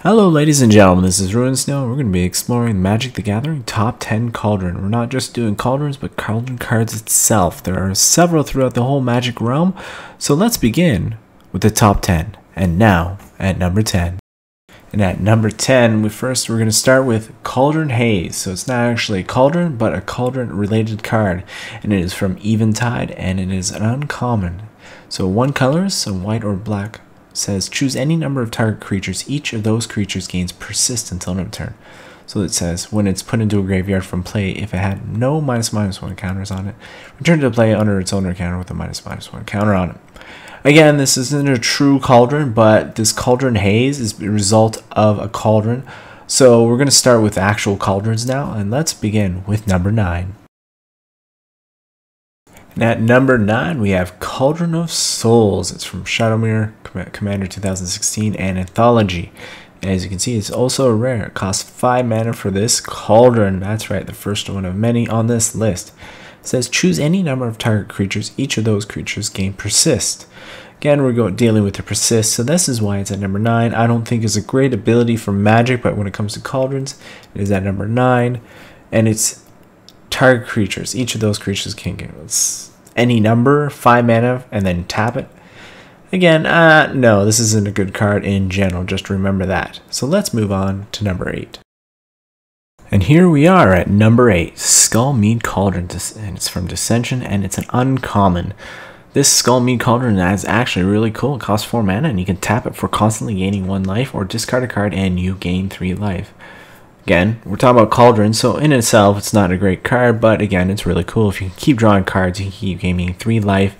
Hello, ladies and gentlemen, this is RuneSnow. We're going to be exploring Magic the Gathering Top 10 Cauldron. We're not just doing cauldrons, but cauldron cards itself. There are several throughout the whole Magic realm, so let's begin with the top 10. And now, at number 10. And at number 10, we first we're going to start with Cauldron Haze. So it's not actually a cauldron, but a cauldron related card. And it is from Eventide, and it is an uncommon. So one color, so white or black says choose any number of target creatures. Each of those creatures gains persist until end of turn. So it says when it's put into a graveyard from play, if it had no minus minus one counters on it, return to play under its owner counter with a minus minus one counter on it. Again, this isn't a true cauldron, but this cauldron haze is the result of a cauldron. So we're going to start with actual cauldrons now, and let's begin with number nine. At number 9, we have Cauldron of Souls. It's from Shadowmoor Commander 2016 and Anthology. And as you can see, it's also a rare. It costs 5 mana for this Cauldron. That's right, the first one of many on this list. It says choose any number of target creatures. Each of those creatures gain Persist. Again, we're going dealing with the persist, so this is why it's at number 9. I don't think it's a great ability for magic, but when it comes to cauldrons, it is at number 9. And it's target creatures. Each of those creatures can get any number, 5 mana, and then tap it. Again, uh, no, this isn't a good card in general, just remember that. So let's move on to number 8. And here we are at number 8, Skullmead Cauldron, and it's from Dissension, and it's an uncommon. This Skullmead Cauldron is actually really cool. It costs 4 mana, and you can tap it for constantly gaining 1 life, or discard a card and you gain 3 life. Again, we're talking about Cauldron, so in itself, it's not a great card, but again, it's really cool. If you can keep drawing cards, you can keep gaining 3 life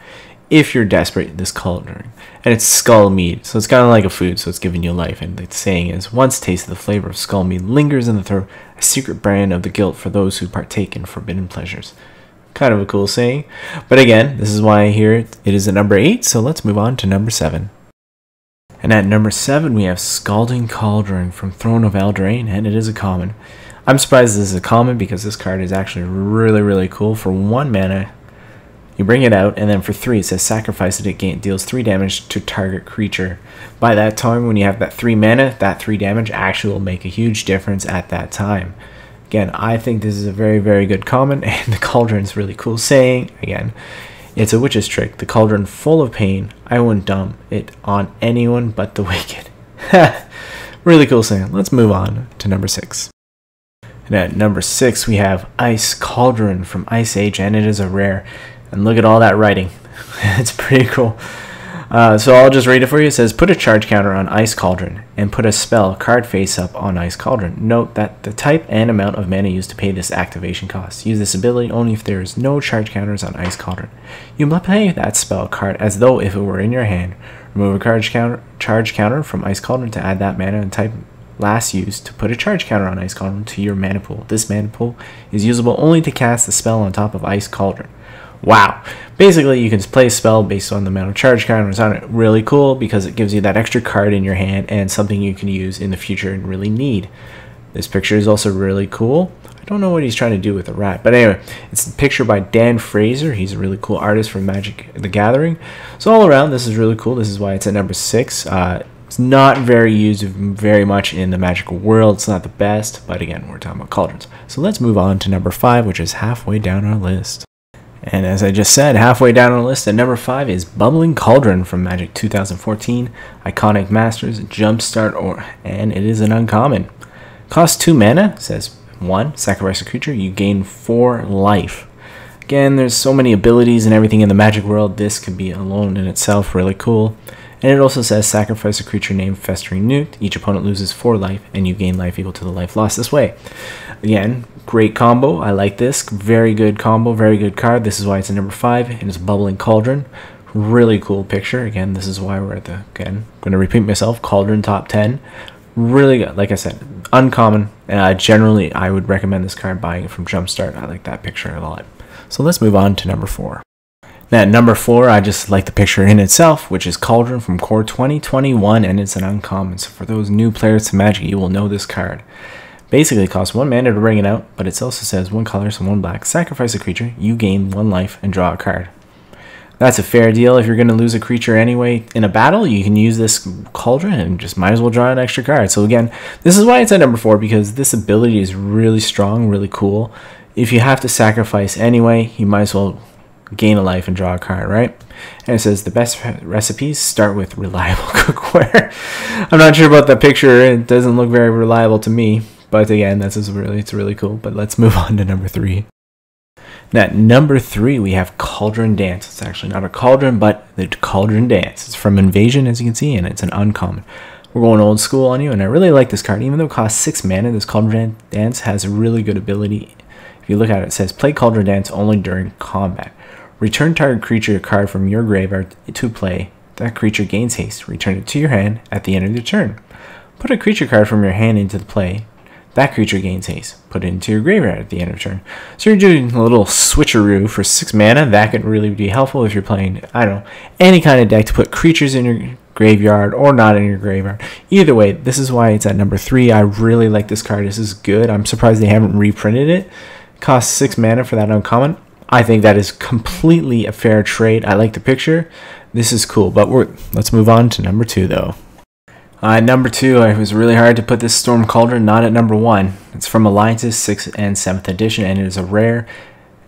if you're desperate this Cauldron. And it's Skullmead, so it's kind of like a food, so it's giving you life. And the saying is, once tasted the flavor of Skullmead lingers in the throat, a secret brand of the guilt for those who partake in forbidden pleasures. Kind of a cool saying. But again, this is why I hear it. It is a number 8, so let's move on to number 7. And at number 7, we have Scalding Cauldron from Throne of Eldraine, and it is a common. I'm surprised this is a common because this card is actually really, really cool. For 1 mana, you bring it out, and then for 3, it says sacrifice it, it deals 3 damage to target creature. By that time, when you have that 3 mana, that 3 damage actually will make a huge difference at that time. Again, I think this is a very, very good common, and the Cauldron's really cool saying, again, it's a witch's trick, the cauldron full of pain. I wouldn't dump it on anyone but the wicked. really cool saying. Let's move on to number six. And at number six, we have Ice Cauldron from Ice Age, and it is a rare. And look at all that writing. it's pretty cool. Uh, so I'll just read it for you. It says, put a charge counter on Ice Cauldron and put a spell card face up on Ice Cauldron. Note that the type and amount of mana used to pay this activation cost. Use this ability only if there is no charge counters on Ice Cauldron. You must play that spell card as though if it were in your hand. Remove a charge counter, charge counter from Ice Cauldron to add that mana and type last used to put a charge counter on Ice Cauldron to your mana pool. This mana pool is usable only to cast the spell on top of Ice Cauldron. Wow. Basically, you can play a spell based on the amount of charge counters on it. Really cool because it gives you that extra card in your hand and something you can use in the future and really need. This picture is also really cool. I don't know what he's trying to do with the rat, but anyway, it's a picture by Dan Frazier. He's a really cool artist from Magic the Gathering. So all around, this is really cool. This is why it's at number six. Uh, it's not very used very much in the magical world. It's not the best, but again, we're talking about cauldrons. So let's move on to number five, which is halfway down our list. And as I just said, halfway down on the list at number 5 is Bubbling Cauldron from Magic 2014, Iconic Masters, Jumpstart, or and it is an uncommon. Cost 2 mana, says 1, sacrifice a creature, you gain 4 life. Again, there's so many abilities and everything in the Magic world, this could be alone in itself really cool. And it also says sacrifice a creature named Festering Newt. Each opponent loses 4 life, and you gain life equal to the life lost this way. Again, great combo. I like this. Very good combo, very good card. This is why it's a number 5, and it's Bubbling Cauldron. Really cool picture. Again, this is why we're at the, again, going to repeat myself, Cauldron top 10. Really good. Like I said, uncommon. Uh, generally, I would recommend this card buying it from Jumpstart. I like that picture a lot. So let's move on to number 4. At number four, I just like the picture in itself, which is Cauldron from Core 2021, and it's an uncommon. So for those new players to Magic, you will know this card. Basically, it costs one mana to bring it out, but it also says one color, so one black. Sacrifice a creature, you gain one life, and draw a card. That's a fair deal. If you're going to lose a creature anyway in a battle, you can use this Cauldron and just might as well draw an extra card. So again, this is why it's at number 4 because this ability is really strong, really cool. If you have to sacrifice anyway, you might as well gain a life and draw a card, right? And it says the best recipes start with reliable cookware. I'm not sure about the picture. It doesn't look very reliable to me. But again, this is really it's really cool. But let's move on to number three. Now, at number three, we have Cauldron Dance. It's actually not a cauldron, but the Cauldron Dance. It's from Invasion, as you can see, and it's an uncommon. We're going old school on you, and I really like this card. Even though it costs six mana, this Cauldron Dance has a really good ability. If you look at it, it says play Cauldron Dance only during combat. Return target creature card from your graveyard to play. That creature gains haste. Return it to your hand at the end of your turn. Put a creature card from your hand into the play. That creature gains haste. Put it into your graveyard at the end of turn. So you're doing a little switcheroo for 6 mana. That could really be helpful if you're playing, I don't know, any kind of deck to put creatures in your graveyard or not in your graveyard. Either way, this is why it's at number 3. I really like this card. This is good. I'm surprised they haven't reprinted it. it costs 6 mana for that uncommon. I think that is completely a fair trade. I like the picture. This is cool, but we're let's move on to number 2 though. Uh, number two, it was really hard to put this Storm Cauldron not at number one. It's from Alliances 6th and 7th edition, and it is a rare.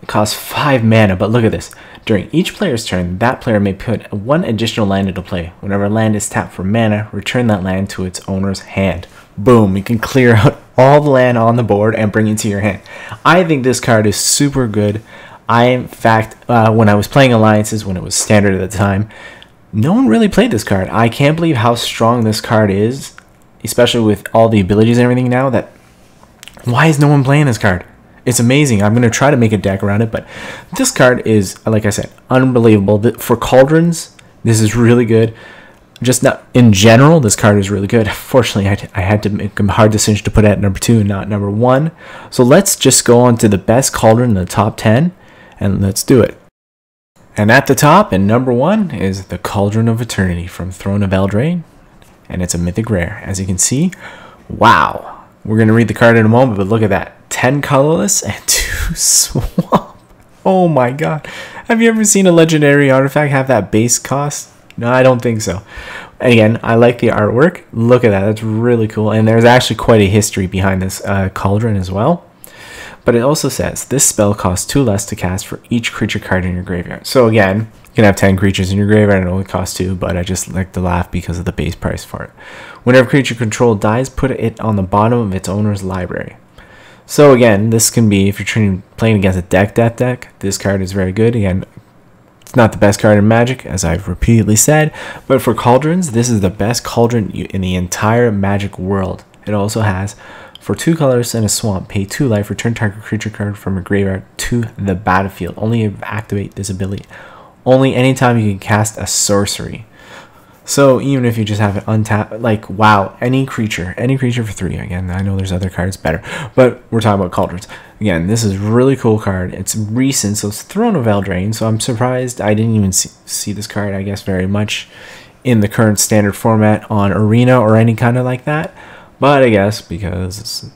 It costs 5 mana, but look at this. During each player's turn, that player may put one additional land into play. Whenever land is tapped for mana, return that land to its owner's hand. Boom, you can clear out all the land on the board and bring it to your hand. I think this card is super good. I, in fact, uh, when I was playing Alliances, when it was standard at the time, no one really played this card. I can't believe how strong this card is, especially with all the abilities and everything now. That why is no one playing this card? It's amazing. I'm gonna try to make a deck around it, but this card is, like I said, unbelievable. For cauldrons, this is really good. Just not in general, this card is really good. Fortunately, I, I had to make a hard decision to put it at number two and not number one. So let's just go on to the best cauldron in the top ten, and let's do it. And at the top, and number one, is the Cauldron of Eternity from Throne of Eldraine. And it's a mythic rare. As you can see, wow. We're going to read the card in a moment, but look at that. 10 colorless and 2 swamp. Oh my god. Have you ever seen a legendary artifact have that base cost? No, I don't think so. Again, I like the artwork. Look at that. That's really cool. And there's actually quite a history behind this uh, cauldron as well. But it also says this spell costs two less to cast for each creature card in your graveyard. So again, you can have 10 creatures in your graveyard and it only costs two, but I just like to laugh because of the base price for it. Whenever creature control dies, put it on the bottom of its owner's library. So again, this can be if you're playing against a deck death deck, this card is very good. Again, it's not the best card in Magic, as I've repeatedly said, but for Cauldrons, this is the best Cauldron in the entire Magic world. It also has for two colors and a swamp, pay two life, return target creature card from a graveyard to the battlefield. Only activate this ability. Only anytime you can cast a sorcery. So even if you just have it untapped, like wow, any creature, any creature for three. Again, I know there's other cards better, but we're talking about cauldrons. Again, this is really cool card. It's recent, so it's Throne of Eldraine. So I'm surprised I didn't even see, see this card. I guess very much in the current standard format on Arena or any kind of like that. But I guess because it's,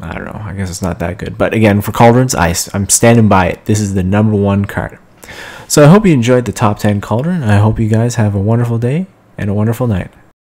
I don't know, I guess it's not that good. But again, for Cauldrons, I, I'm standing by it. This is the number one card. So I hope you enjoyed the top 10 Cauldron. I hope you guys have a wonderful day and a wonderful night.